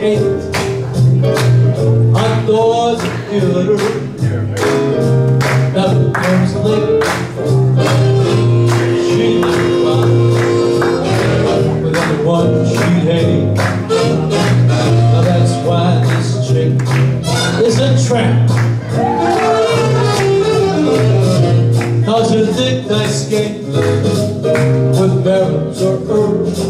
eight. Outdoors theater. Never comes late. She by with anyone she'd hate. Now that's why this chick is a tramp. Cause her thick I skate with barrels or herbs.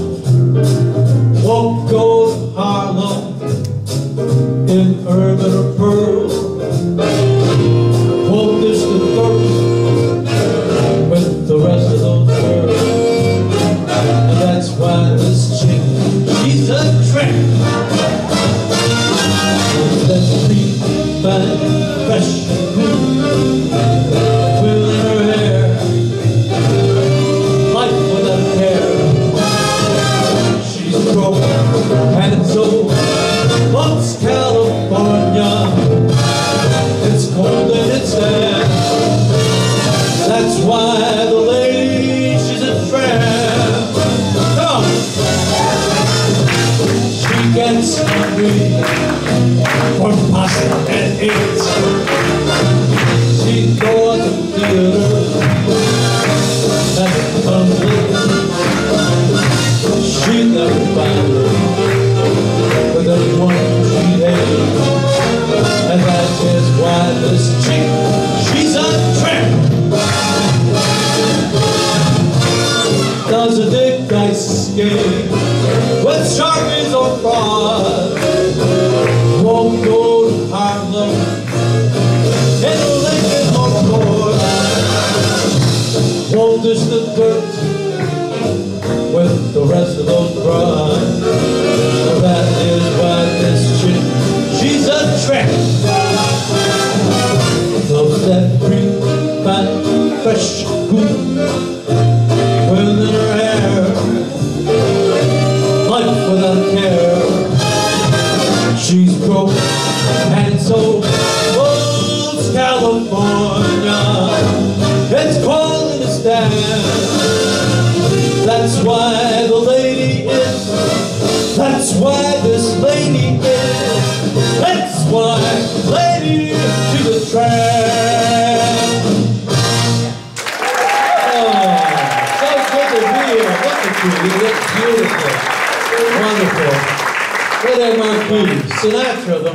Cold and it's damp. That's why the lady, she's a tramp. Come. She gets hungry for pasta and eats. Dish with the rest of those broads. Oh, so that is why this chick, she's a tramp. Loves that green, fine, fresh, cool, within hair, life without care. She's broke and so That's why the lady is. That's why this lady is. That's why lady she's a tramp. Oh, so good to be here. Look at you. You beautiful. Wonderful. Look at Marquis. Sinatra, the